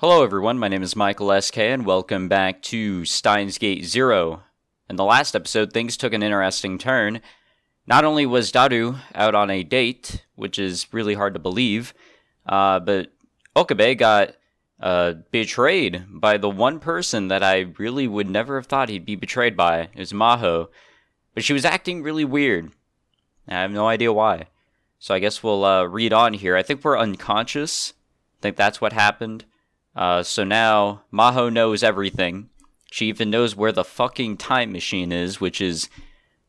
Hello, everyone. My name is Michael SK, and welcome back to Steins Gate Zero. In the last episode, things took an interesting turn. Not only was Daru out on a date, which is really hard to believe, uh, but Okabe got uh, betrayed by the one person that I really would never have thought he'd be betrayed by. It was Maho. But she was acting really weird. I have no idea why. So I guess we'll uh, read on here. I think we're unconscious. I think that's what happened. Uh, so now Maho knows everything. She even knows where the fucking time machine is, which is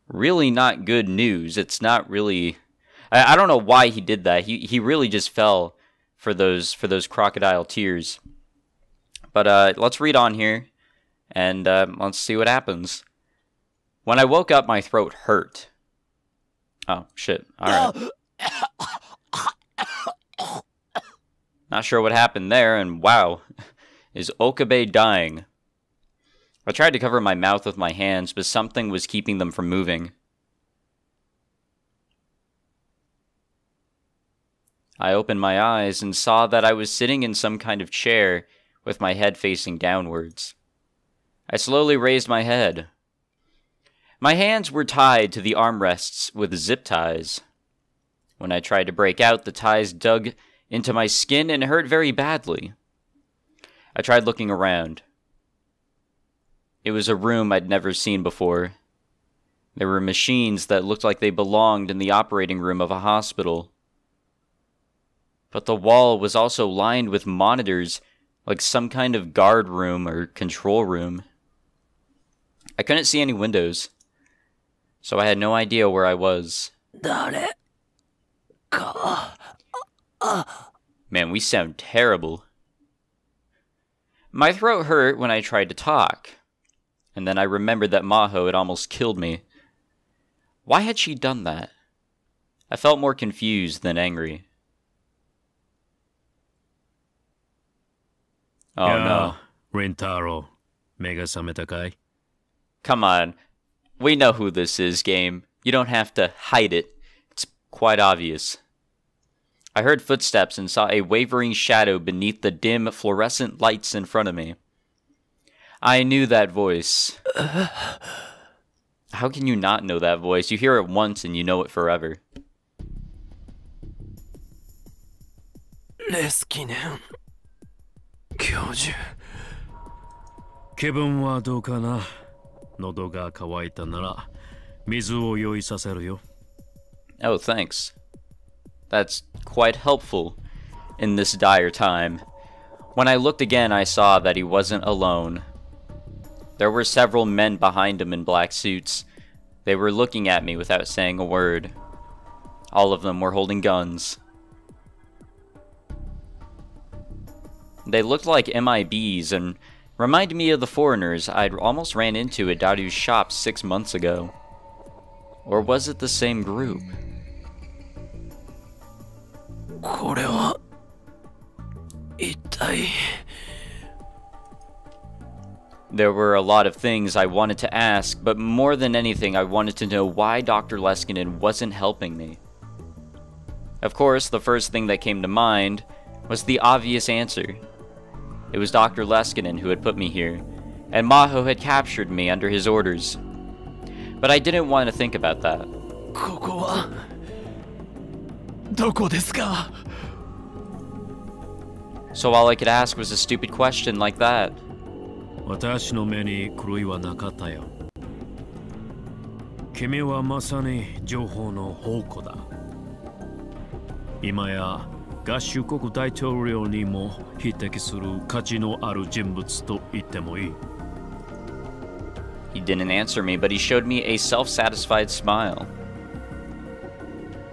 really not good news. It's not really. I, I don't know why he did that. He he really just fell for those for those crocodile tears. But uh, let's read on here, and uh, let's see what happens. When I woke up, my throat hurt. Oh shit! All right. Not sure what happened there, and wow, is Okabe dying? I tried to cover my mouth with my hands, but something was keeping them from moving. I opened my eyes and saw that I was sitting in some kind of chair with my head facing downwards. I slowly raised my head. My hands were tied to the armrests with zip ties. When I tried to break out, the ties dug into my skin and hurt very badly. I tried looking around. It was a room I'd never seen before. There were machines that looked like they belonged in the operating room of a hospital. But the wall was also lined with monitors, like some kind of guard room or control room. I couldn't see any windows, so I had no idea where I was. Man, we sound terrible. My throat hurt when I tried to talk, and then I remembered that Maho had almost killed me. Why had she done that? I felt more confused than angry. Oh no. Rintaro, Mega Sametakai. Come on. We know who this is, game. You don't have to hide it. It's quite obvious. I heard footsteps and saw a wavering shadow beneath the dim fluorescent lights in front of me. I knew that voice. How can you not know that voice? You hear it once and you know it forever. レスキネン教授気分はどうかな喉が渇いたなら水を用意させるよ。 Oh, thanks. That's quite helpful in this dire time. When I looked again, I saw that he wasn't alone. There were several men behind him in black suits. They were looking at me without saying a word. All of them were holding guns. They looked like MIBs and reminded me of the foreigners I'd almost ran into at Dadu's shop six months ago. Or was it the same group? これは一体 There were a lot of things I wanted to ask, but more than anything, I wanted to know why Dr. Leskinen wasn't helping me. Of course, the first thing that came to mind was the obvious answer. It was Dr. Leskinen who had put me here, and Maho had captured me under his orders. But I didn't want to think about that. ここはどこですか So all I could ask was a stupid question like that. 私の目に狂いはなかったよ。君はまさに情報の宝庫だ。今や合衆国大統領にも匹敵する価値のある人物と言ってもいい。 He didn't answer me, but he showed me a self satisfied smile.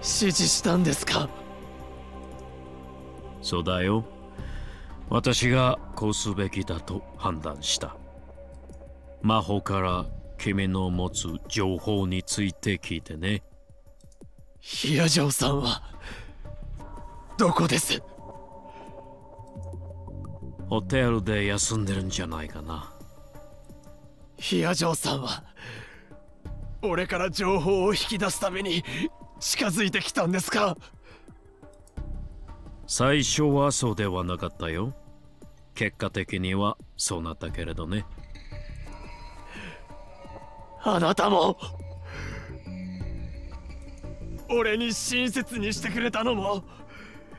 指示したんですか？そうだよ。私がこうすべきだと判断した。魔法から君の持つ情報について聞いてね。ヒアジョーさんはどこです？ホテルで休んでるんじゃないかな。ヒアジョーさんは俺から情報を引き出すために近づいてきたんですか？最初はそうではなかったよ。結果的にはそうなったけれどね。あなたも。俺に親切にしてくれたのも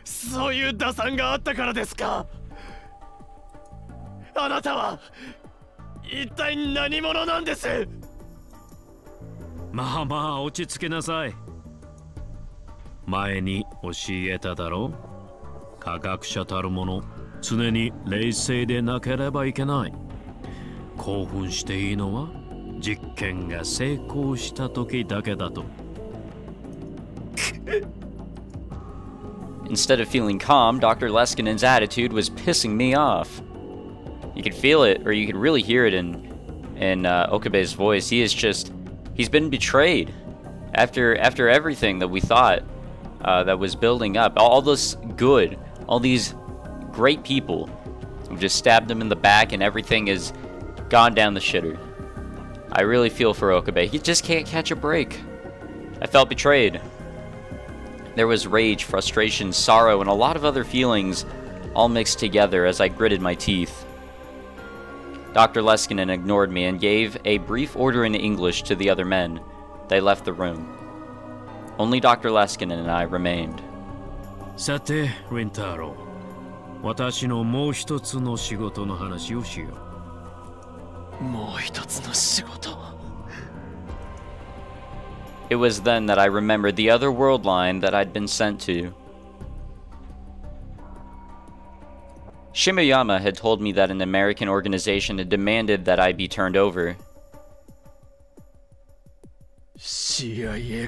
そういう打算があったからですか？あなたは一体何者なんです？まあまあ落ち着けなさい前に教えただろう科学者たるもの常に冷静でなければいけない興奮していいのは実験が成功した時だけだと Instead of feeling calm, Dr. Leskinen's attitude was pissing me off. You could feel it, or you could really hear it in in uh, Okabe's voice. He is just he's been betrayed after after everything that we thought uh, that was building up. All this good, all these great people who just stabbed him in the back, and everything is gone down the shitter. I really feel for Okabe. He just can't catch a break. I felt betrayed. There was rage, frustration, sorrow, and a lot of other feelings all mixed together as I gritted my teeth. Dr. Leskinen ignored me and gave a brief order in English to the other men. They left the room. Only Dr. Leskinen and I remained. さて、リンタロウ。私のもう一つの仕事の話をしよう。もう一つの仕事 It was then that I remembered the other world line that I'd been sent to. Shimoyama had told me that an American organization had demanded that I be turned over. CIA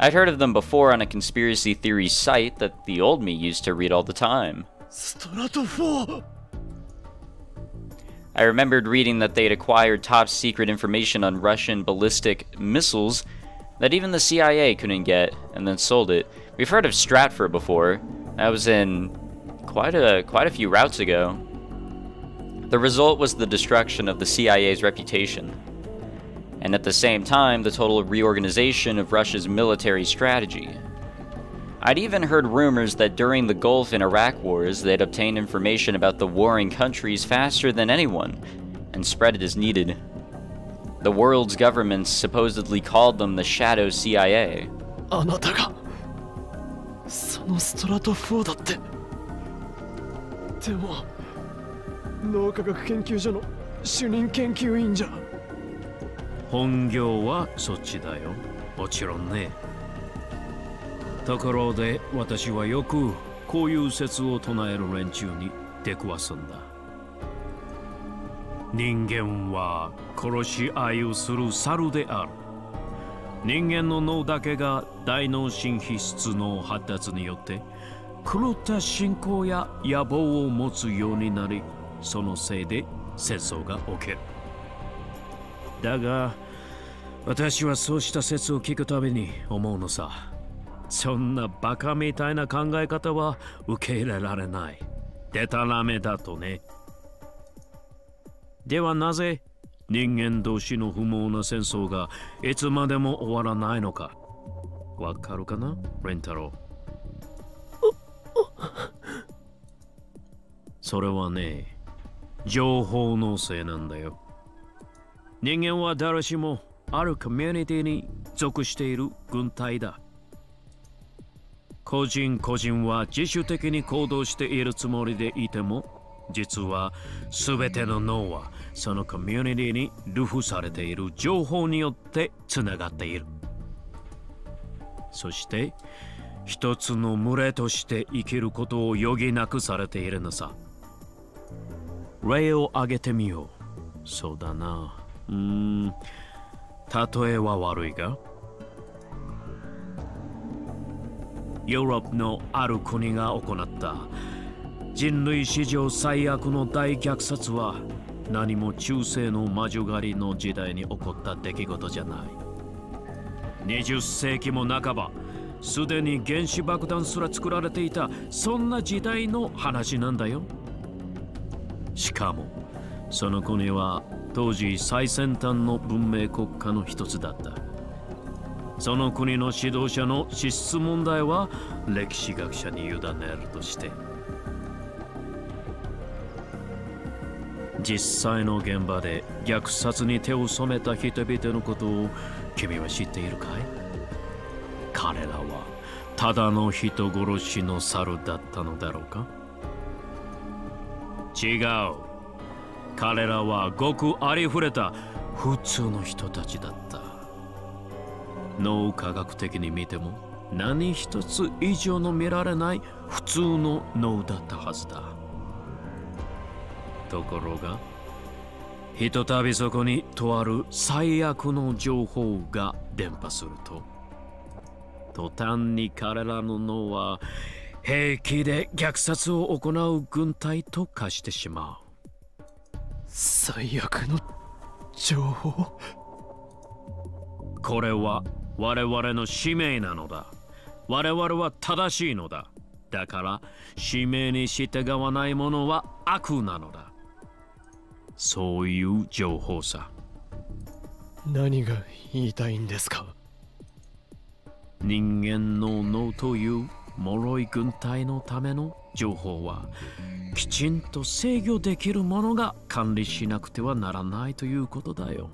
I'd heard of them before on a conspiracy theory site that the old me used to read all the time. Stratfor! I remembered reading that they'd acquired top secret information on Russian ballistic missiles that even the CIA couldn't get, and then sold it. We've heard of Stratfor before. That was in quite a quite a few routes ago. The result was the destruction of the CIA's reputation and at the same time the total reorganization of Russia's military strategy. I'd even heard rumors that during the Gulf and Iraq wars they'd obtained information about the warring countries faster than anyone, and spread it as needed. The world's governments supposedly called them the Shadow CIA. あなたがそのストラトフォーだってでも脳科学研究所の主任研究員じゃ本業はそっちだよ。もちろんね。ところで私はよくこういう説を唱える連中に出くわすんだ。人間は殺し合いをする猿である。人間の脳だけが大脳神秘質の発達によって狂った信仰や野望を持つようになりそのせいで戦争が起きるだが私はそうした説を聞くたびに思うのさ。そんなバカみたいな考え方は受け入れられない。でたらめだとね。ではなぜ人間同士の不毛な戦争がいつまでも終わらないのか。わかるかなレンタロウ？それはね情報のせいなんだよ。人間は誰しもあるコミュニティに属している軍隊だ。個人個人は自主的に行動しているつもりでいても実は全ての脳はそのコミュニティにルフされている情報によってつながっている。そして一つの群れとして生きることを余儀なくされているのさ。例を挙げてみよう。そうだな。うーん。例えは悪いが？ヨーロッパのある国が行った。人類史上最悪の大虐殺は何も中世の魔女狩りの時代に起こった出来事じゃない。20世紀も半ばすでに原子爆弾すら作られていた。そんな時代の話なんだよ。しかもその国は当時最先端の文明国家の一つだった。その国の指導者の資質問題は歴史学者に委ねるとして。実際の現場で虐殺に手を染めた人々のことを君は知っているかい？彼らはただの人殺しの猿だったのだろうか？違う。彼らはごくありふれた普通の人たちだった。脳科学的に見ても何一つ以上の見られない普通の脳だったはずだ。ところがひとたびそこにとある最悪の情報が伝播すると途端に彼らの脳は平気で虐殺を行う軍隊と化してしまう。最悪の情報？これは我々の使命なのだ。我々は正しいのだ。だから使命に従わない者は悪なのだ。そういう情報さ。何が言いたいんですか？人間の脳という脆い軍隊のための情報はきちんと制御できるものが管理しなくてはならないということだよ。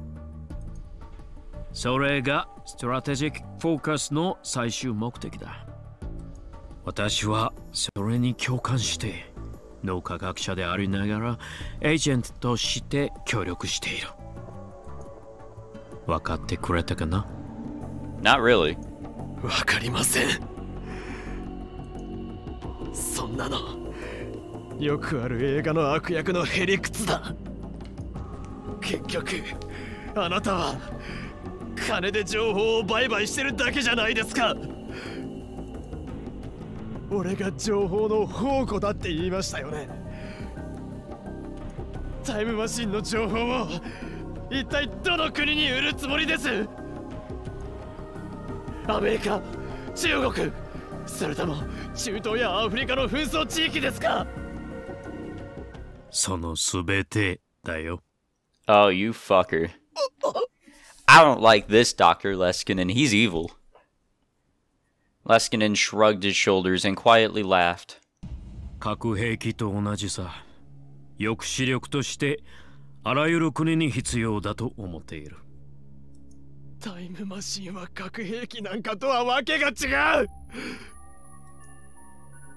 それがストラテジックフォーカスの最終目的だ。私はそれに共感して脳科学者でありながらエージェントとして協力している。分かってくれたかな？Not really. わかりませんそんなの。よくある映画の悪役のへりくつだ。結局あなたは金で情報を売買してるだけじゃないですか。俺が情報の宝庫だって言いましたよね。タイムマシンの情報を一体どの国に売るつもりです？アメリカ中国。それとも中東やアフリカの紛争地域ですかそのすべてだよ Oh, you fucker. I don't like this Dr. Leskinen. He's evil. Leskinen shrugged his shoulders and quietly laughed. 核兵器と同じさ抑止力としてあらゆる国に必要だと思っているタイムマシンは核兵器なんかとはわけが違う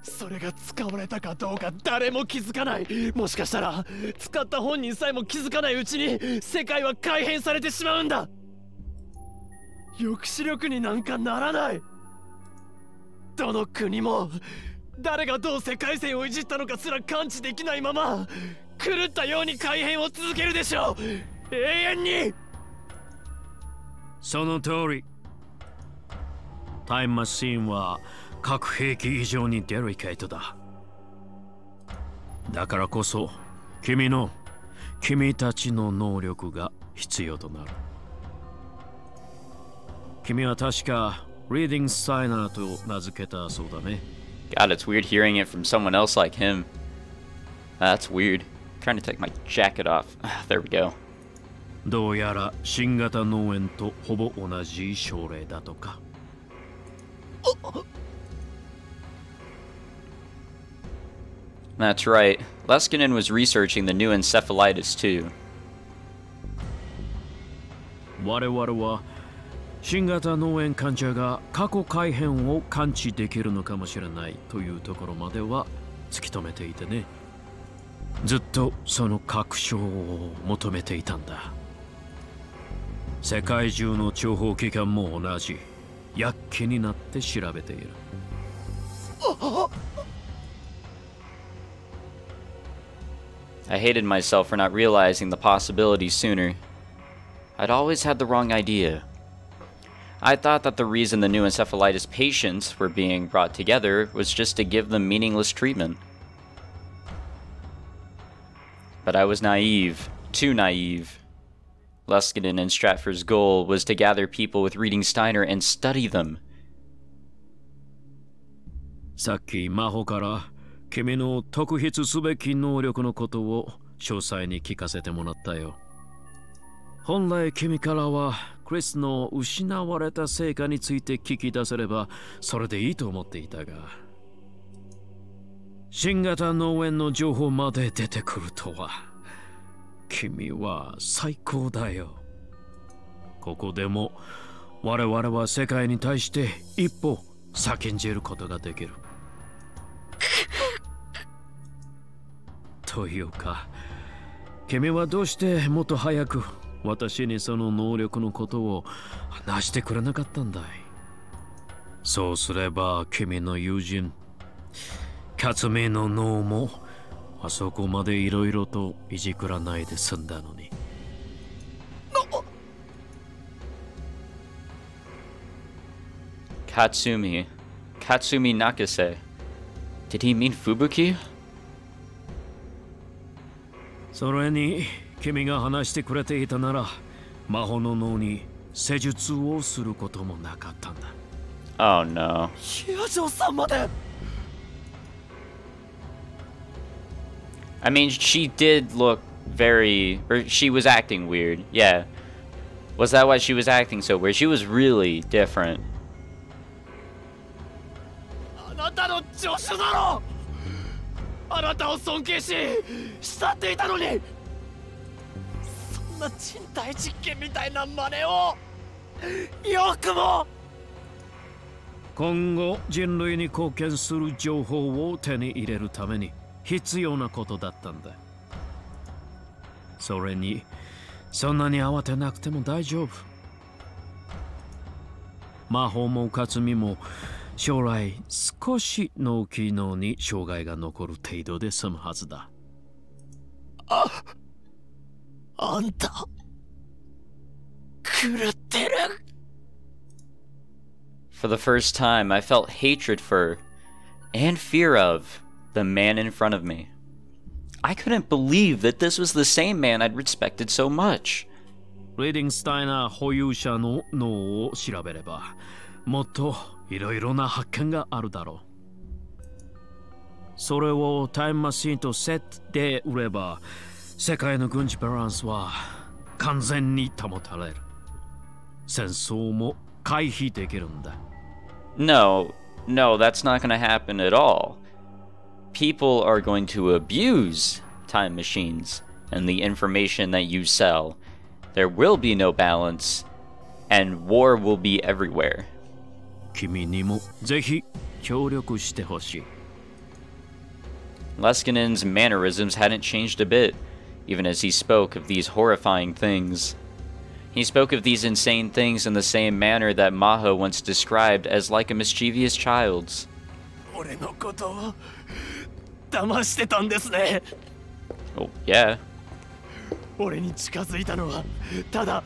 それが使われたかどうか誰も気づかない。もしかしたら使った本人さえも気づかないうちに世界は改変されてしまうんだ。抑止力になんかならない。どの国も誰がどう世界線をいじったのかすら感知できないまま狂ったように改変を続けるでしょう。永遠に。その通り。タイムマシーンは核兵器以上にデリケートだだからこそ君の君たちの能力が必要となる君は確かリーディングサイナーと名付けたそうだね God, it's weird hearing it from someone else like him. That's weird. trying to take my jacket off. There we go. どうやら新型脳炎とほぼ同じ症例だとか That's right. Leskinen was researching the new encephalitis too. 我々は新型脳炎患者が過去改変を感知できるのかもしれないというところまでは突き止めていてねずっとその確証を求めていたんだ世界中の諜報機関も同じ躍起になって調べている I hated myself for not realizing the possibility sooner. I'd always had the wrong idea. I thought that the reason the new encephalitis patients were being brought together was just to give them meaningless treatment. But I was naive, too naive. Leskinen and Stratfor's goal was to gather people with Reading Steiner and study them. さっき真帆から君の特筆すべき能力のことを詳細に聞かせてもらったよ。本来君からはクリスの失われた成果について聞き出せればそれでいいと思っていたが新型脳炎の情報まで出てくるとは君は最高だよここでも我々は世界に対して一歩先んじることができるというか君はどうしてもっと早く私にその能力のことを話してくれなかったんだい？そうすれば君の友人勝美の脳もあそこまでいろいろといじくらないで済んだのに Katsumi. Katsumi Nakase. Did he mean Fubuki? それに君が話してくれていたなら魔法の脳に施術をすることもなかったんだ Oh no. ヒアジョさんまで I mean, she did look very. Or she was acting weird. Yeah. Was that why she was acting so weird? She was really different. あなたを尊敬し慕っていたのにそんな人体実験みたいな真似をよくも今後人類に貢献する情報を手に入れるために必要なことだったんだ。それにそんなに慌てなくても大丈夫。魔法も勝美も将来少し脳機能に障害が残る程度で済むはずだああんた狂ってる For the first time, I felt hatred for and fear of the man in front of me. I couldn't believe that this was the same man I'd respected so much. リーディングシュタイナー保有者の脳を調べればもっといろいろな発見があるだろうそれをタイムマシンとセットで売れば世界の軍事バランスは完全に保たれる戦争も回避できるんだ No, no, that's not going to happen at all. People are going to abuse time machines and the information that you sell. There will be no balance, and war will be everywhere. 君にもぜひ協力してほしい Leskinen's mannerisms hadn't changed a bit, even as he spoke of these horrifying things. He spoke of these insane things in the same manner that Maho once described as like a mischievous child's. 俺のことを騙してたんですね Oh, yeah. 俺に近づいたのはただ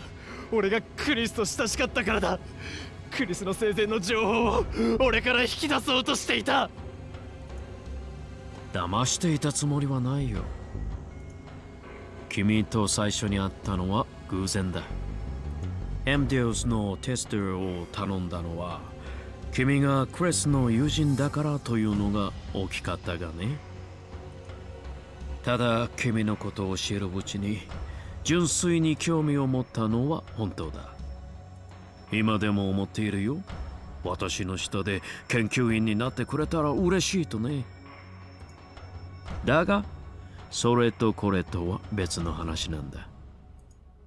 俺がクリスと親しかったからだ クリスの生前の情報を俺から引き出そうとしていた。騙していたつもりはないよ。君と最初に会ったのは偶然だ。エムディオスのテスターを頼んだのは君がクレスの友人だからというのが大きかったがね。ただ君のことを知るうちに純粋に興味を持ったのは本当だ。今でも思っているよ。私の下で研究員になってくれたら嬉しいとね。だがそれとこれとは別の話なんだ。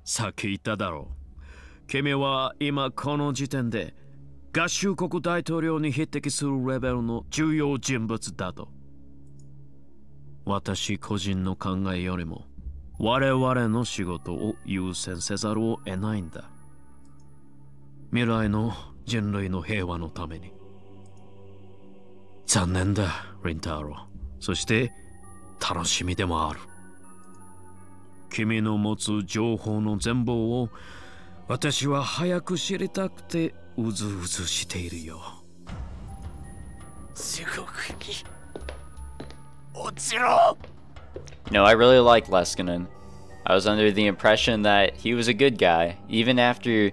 さっき言っただろう。君は今この時点で合衆国大統領に匹敵するレベルの重要人物だと。私個人の考えよりも我々の仕事を優先せざるを得ないんだ。未来の人類の平和のために残念だリンタロウそして楽しみでもある君の持つ情報の全貌を私は早く知りたくてうずうずしているよ地獄に落ちろ know, I really like Leskinen. I was under the impression that he was a good guy, even after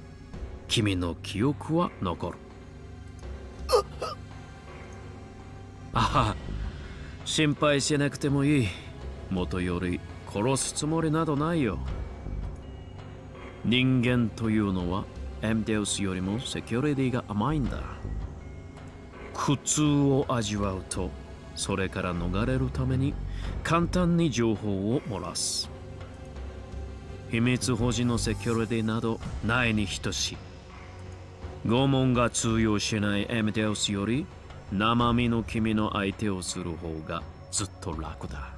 君の記憶は残る。ああ心配しなくてもいい。元より殺すつもりなどないよ。人間というのはエムデウスよりもセキュリティが甘いんだ。苦痛を味わうとそれから逃れるために簡単に情報を漏らす。秘密保持のセキュリティなどないに等しい。拷問が通用しないエムデウスより生身の君の相手をする方がずっと楽だ。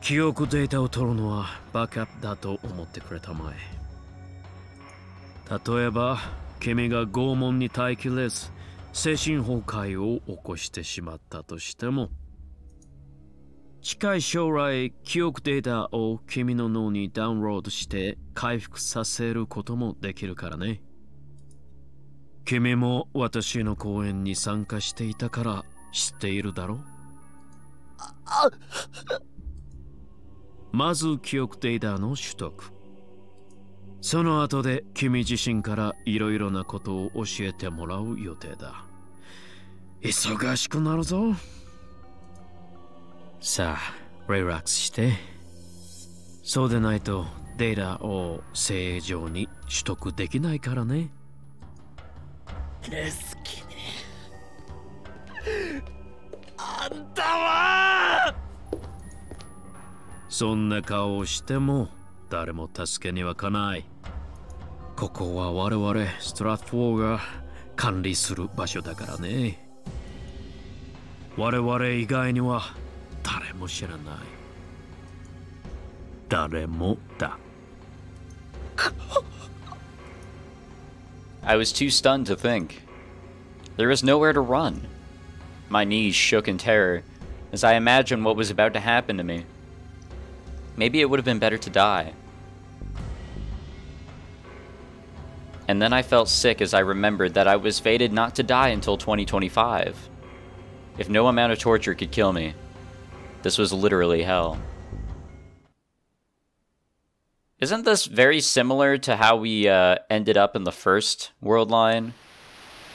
記憶データを取るのはバックアップだと思ってくれたまえ。例えば君が拷問に耐えきれず精神崩壊を起こしてしまったとしても近い将来記憶データを君の脳にダウンロードして回復させることもできるからね。君も私の講演に参加していたから知っているだろう。まず記憶データの取得その後で君自身からいろいろなことを教えてもらう予定だ。忙しくなるぞ。さあリラックスして。そうでないとデータを正常に取得できないからね。レスキにあんたは。そんな顔をしても誰も助けには来ない。ここは我々ストラッフォーが管理する場所だからね。我々以外には誰も知らない。誰もだ。I was too stunned to think. There was nowhere to run. My knees shook in terror as I imagined what was about to happen to me. Maybe it would have been better to die. And then I felt sick as I remembered that I was fated not to die until 2025. If no amount of torture could kill me, this was literally hell. Isn't this very similar to how we uh, ended up in the first world line?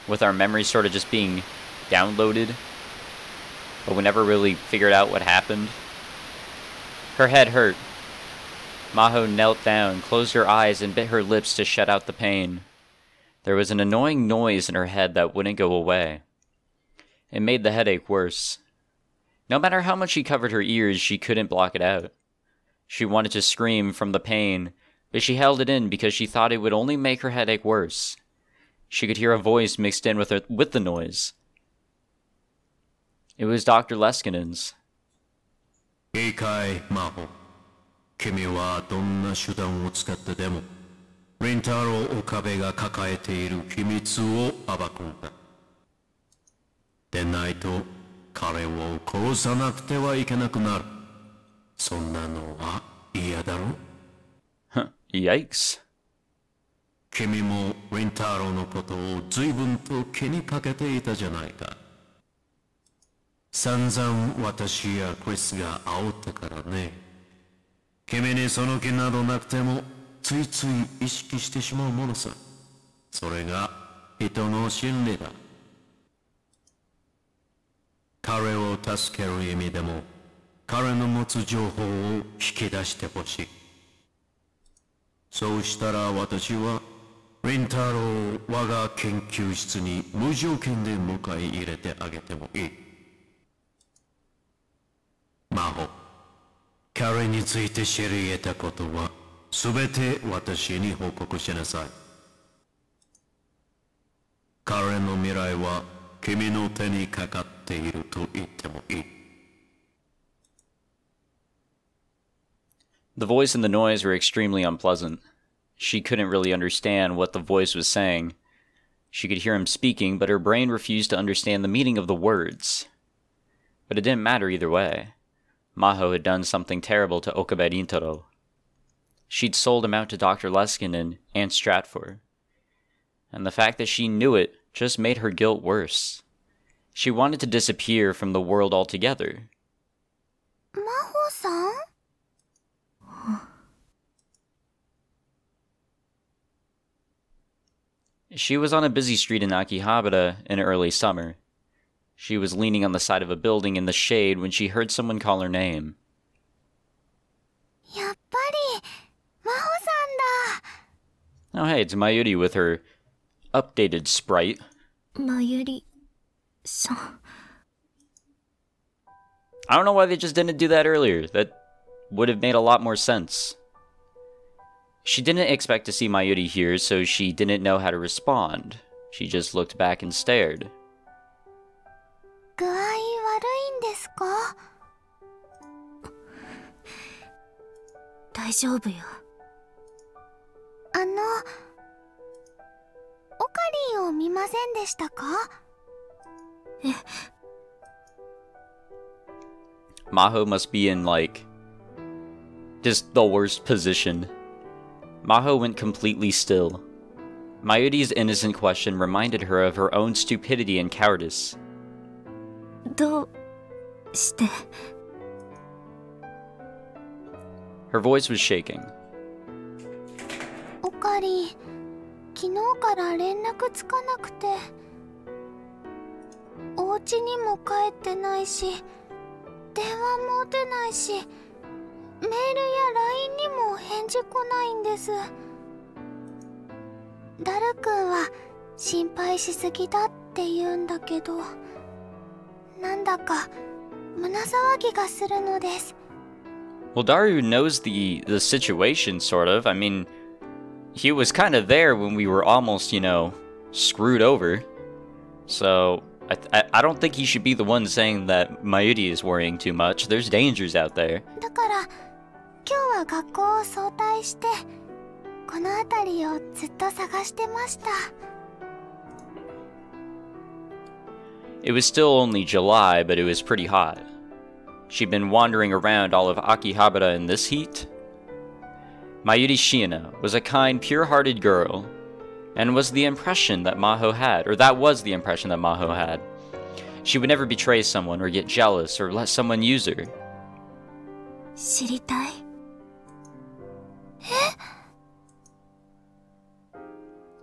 With our memories sort of just being downloaded? But we never really figured out what happened? Her head hurt. Maho knelt down, closed her eyes, and bit her lips to shut out the pain. There was an annoying noise in her head that wouldn't go away. It made the headache worse. No matter how much she covered her ears, she couldn't block it out. She wanted to scream from the pain, but she held it in because she thought it would only make her headache worse. She could hear a voice mixed in with her with the noise. It was Dr. Leskinen's. いいかい、マホ。君はどんな手段を使ってでも、リンタロウ岡部が抱えている秘密を暴くんだ。でないと、彼を殺さなくてはいけなくなる。 そんなのは嫌だろ？Yikes. 君もリンタロウのことを随分と気にかけていたじゃないか。散々私やクリスが煽ったからね。君にその気などなくてもついつい意識してしまうものさ。それが人の心理だ彼を助ける意味でも彼の持つ情報を引き出してほしい。そうしたら私はリンタロウを我が研究室に無条件で迎え入れてあげてもいい。魔法彼について知り得たことは全て私に報告しなさい。彼の未来は君の手にかかっていると言ってもいい。The voice and the noise were extremely unpleasant. She couldn't really understand what the voice was saying. She could hear him speaking, but her brain refused to understand the meaning of the words. But it didn't matter either way. Maho had done something terrible to Okabe Rintaro. She'd sold him out to Dr. Leskin and Aunt Stratford. And the fact that she knew it just made her guilt worse. She wanted to disappear from the world altogether. 真 She was on a busy street in Akihabara in early summer. She was leaning on the side of a building in the shade when she heard someone call her name. Oh hey, it's Mayuri with her updated sprite. Mayuri-san. I don't know why they just didn't do that earlier. That would have made a lot more sense. She didn't expect to see Mayuri here, so she didn't know how to respond. She just looked back and stared. Maho must be in, like, just the worst position. Maho went completely still. Mayuri's innocent question reminded her of her own stupidity and cowardice. どうして Her voice was shaking. オカリン昨日から連絡つかなくてお家にも帰ってないし電話も出ないし メールや LINE にも返事来ないんですダルくんは心配しすぎだって言うんだけどなんだか胸騒ぎがするのです Well, Daru knows the the situation, sort of. I mean, he was kind of there when we were almost, you know, screwed over. So I, I I don't think he should be the one saying that Mayuri is worrying too much. There's dangers out there. だから 今日は学校を早退してこの辺りをずっと探してました It was still only July, but it was pretty hot. She'd been wandering around all of Akihabara in this heat. Mayuri Shiina was a kind, pure-hearted girl, and was the impression that Maho had, or that was the impression that Maho had. She would never betray someone or get jealous or let someone use her. 知りたい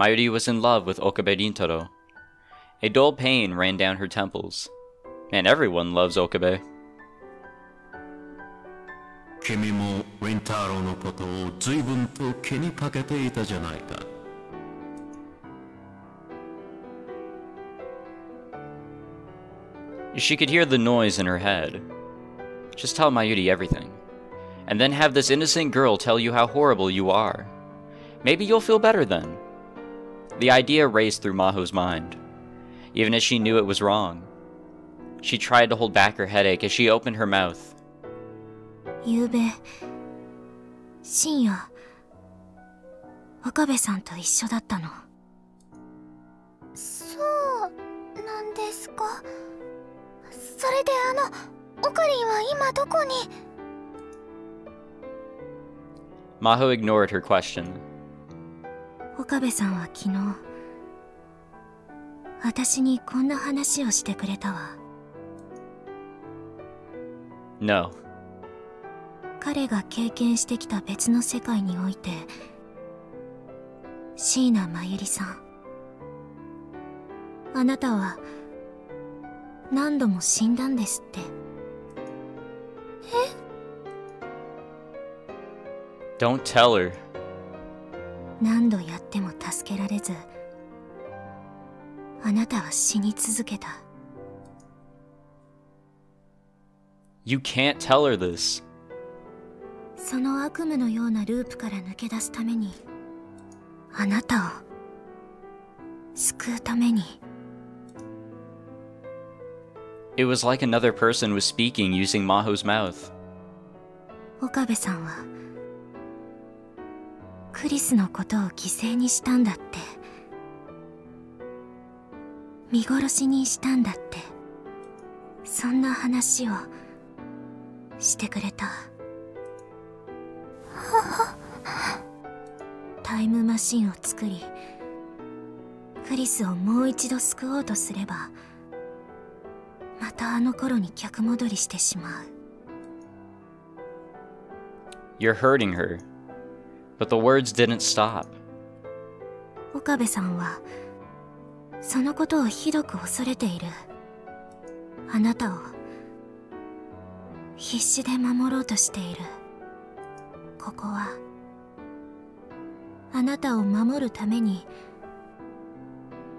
Mayuri was in love with Okabe Rintaro. A dull pain ran down her temples. And everyone loves Okabe. 君もリンタロウのことを随分と気にかけていたじゃないか She could hear the noise in her head. Just tell Mayuri everything. And then have this innocent girl tell you how horrible you are. Maybe you'll feel better then. The idea raced through Maho's mind, even as she knew it was wrong. She tried to hold back her headache as she opened her mouth. ゆうべ深夜岡部さんと一緒だったの んですかそれであのオカリンは今どこに Maho ignored her question. 岡部さんは昨日私にこんな話をしてくれたわ No. 彼が経験してきた別の世界において椎名真由里さんあなたは何度も死んだんですって Don't tell her. 何度やっても助けられずあなたは死に続けた You can't tell her this. その悪夢のようなループから抜け出すためにあなたを救うために It was like another person was speaking using Maho's mouth. 岡部さんは クリスのことを犠牲にしたんだって。見殺しにしたんだって。そんな話をしてくれた。タイムマシンを作りクリスをもう一度救おうとすればまたあの頃に逆戻りしてしまう。You're hurting her. But the words didn't stop. 岡部さんはそのことをひどく恐れている。あなたを必死で守ろうとしている。ここは。あなたを守るために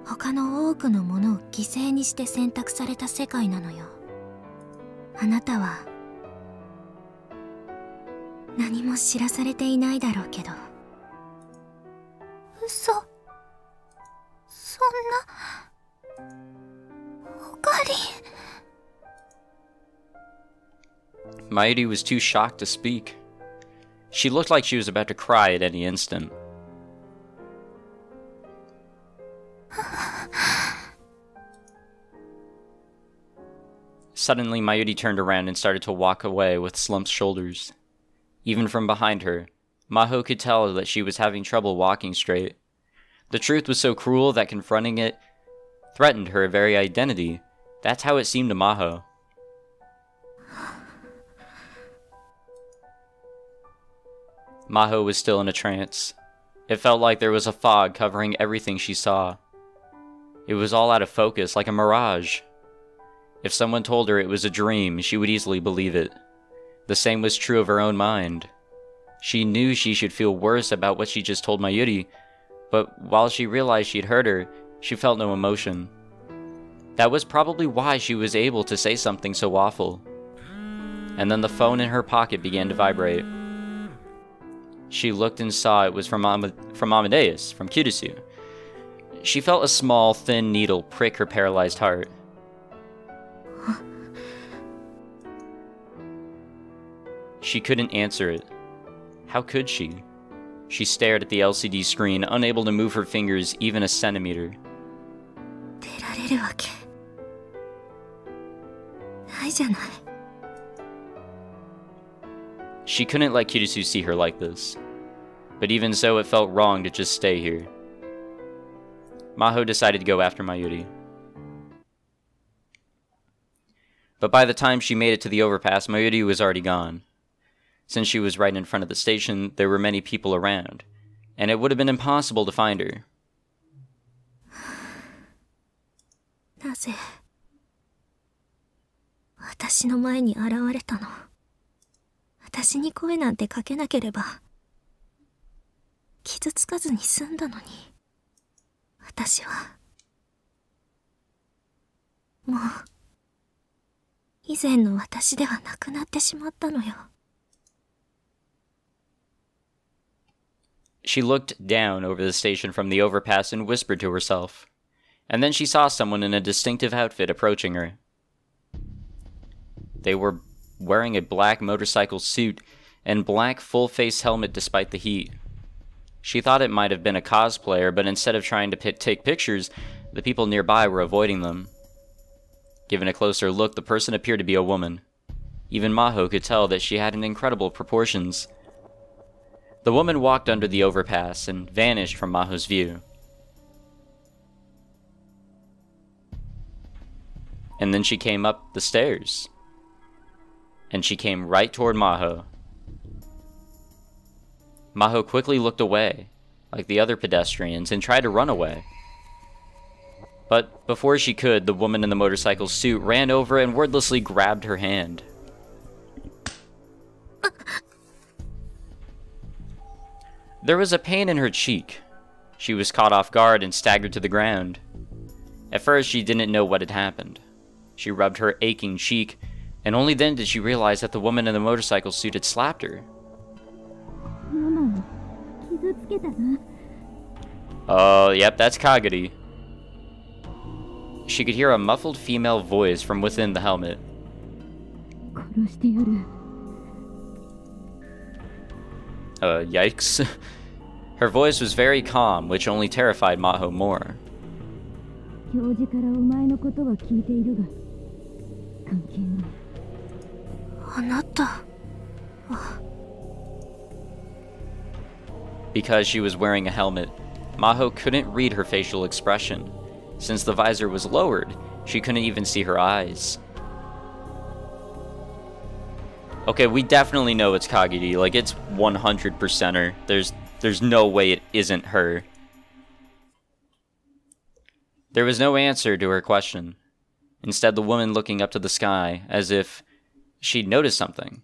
他の多くのものを犠牲にして選択された世界なのよ。あなたは何も知らされていないだろうけど嘘そんなオカリン Mairi was too shocked to speak. She looked like she was about to cry at any instant. Suddenly, Mayuri turned around and started to walk away with slumped shoulders. Even from behind her, Maho could tell that she was having trouble walking straight. The truth was so cruel that confronting it threatened her very identity. That's how it seemed to Maho. Maho was still in a trance. It felt like there was a fog covering everything she saw. It was all out of focus, like a mirage. If someone told her it was a dream, she would easily believe it. The same was true of her own mind. She knew she should feel worse about what she just told Mayuri, but while she realized she'd hurt her, she felt no emotion. That was probably why she was able to say something so awful. And then the phone in her pocket began to vibrate. She looked and saw it was from, Am- from Amadeus, from Kurisu. She felt a small, thin needle prick her paralyzed heart. She couldn't answer it. How could she? She stared at the LCD screen, unable to move her fingers even a centimeter. She couldn't let Kurisu see her like this. But even so, it felt wrong to just stay here. Maho decided to go after Mayuri. But by the time she made it to the overpass, Mayuri was already gone. Since she was right in front of the station, there were many people around, and it would have been impossible to find her. なぜ私の前に現れたの私に声なんてかけなければ傷つかずに済んだのに私はもう以前の私ではなくなってしまったのよ She looked down over the station from the overpass and whispered to herself. And then she saw someone in a distinctive outfit approaching her. They were wearing a black motorcycle suit and black full face helmet despite the heat. She thought it might have been a cosplayer, but instead of trying to pi take pictures, the people nearby were avoiding them. Given a closer look, the person appeared to be a woman. Even Maho could tell that she had an incredible proportions. The woman walked under the overpass and vanished from Maho's view. And then she came up the stairs. And she came right toward Maho. Maho quickly looked away, like the other pedestrians, and tried to run away. But before she could, the woman in the motorcycle suit ran over and wordlessly grabbed her hand. There was a pain in her cheek. She was caught off guard and staggered to the ground. At first, she didn't know what had happened. She rubbed her aching cheek, and only then did she realize that the woman in the motorcycle suit had slapped her. Oh, yep, that's Kagari. She could hear a muffled female voice from within the helmet. Uh, yikes. Her voice was very calm, which only terrified Maho more. Because she was wearing a helmet, Maho couldn't read her facial expression. Since the visor was lowered, she couldn't even see her eyes. Okay, we definitely know it's Kagari. Like, it's 100% her. There's, there's no way it isn't her. There was no answer to her question. Instead, the woman looking up to the sky, as if she'd noticed something.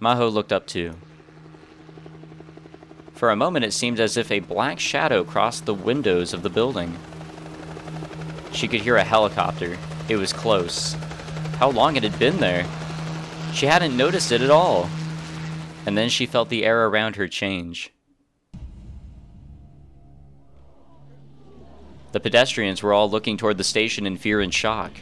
Maho looked up too. For a moment, it seemed as if a black shadow crossed the windows of the building. She could hear a helicopter. It was close. How long it had been there? She hadn't noticed it at all. And then she felt the air around her change. The pedestrians were all looking toward the station in fear and shock.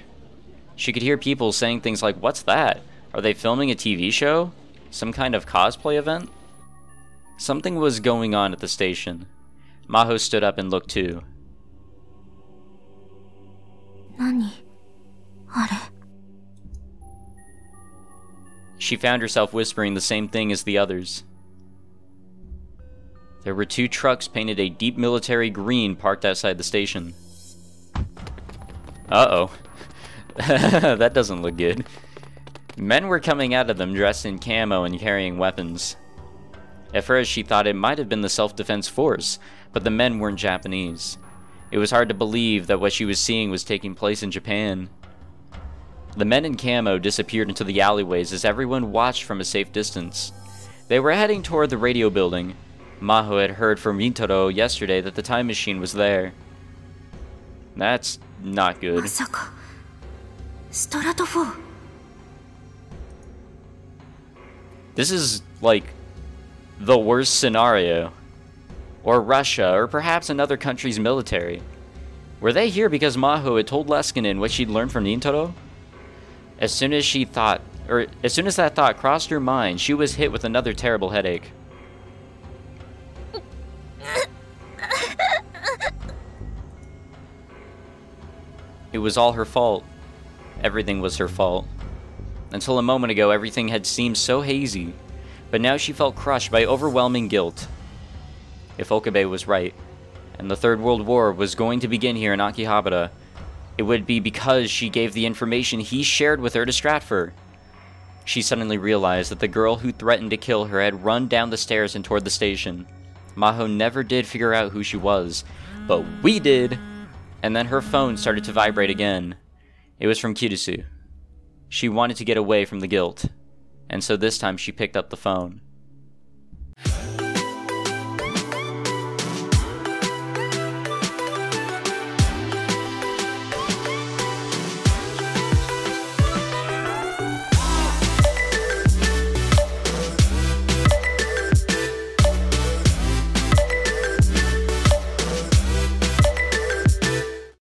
She could hear people saying things like, What's that? Are they filming a TV show? Some kind of cosplay event? Something was going on at the station. Maho stood up and looked too. Nani? She found herself whispering the same thing as the others. There were two trucks painted a deep military green parked outside the station. Uh-oh. that doesn't look good. Men were coming out of them dressed in camo and carrying weapons. At first, she thought it might have been the self-defense force, but the men weren't Japanese. It was hard to believe that what she was seeing was taking place in Japan. The men in camo disappeared into the alleyways as everyone watched from a safe distance. They were heading toward the radio building, Maho had heard from Rintaro yesterday that the time machine was there. That's not good. This is, like, the worst scenario. Or Russia, or perhaps another country's military. Were they here because Maho had told Leskinen what she'd learned from Rintaro? As soon as she thought, or as soon as that thought crossed her mind, she was hit with another terrible headache. It was all her fault. Everything was her fault. Until a moment ago, everything had seemed so hazy, but now she felt crushed by overwhelming guilt. If Okabe was right, and the Third World War was going to begin here in Akihabara, it would be because she gave the information he shared with her to Stratfor. She suddenly realized that the girl who threatened to kill her had run down the stairs and toward the station. Maho never did figure out who she was, but we did! and then her phone started to vibrate again. It was from Kurisu. She wanted to get away from the guilt, and so this time she picked up the phone.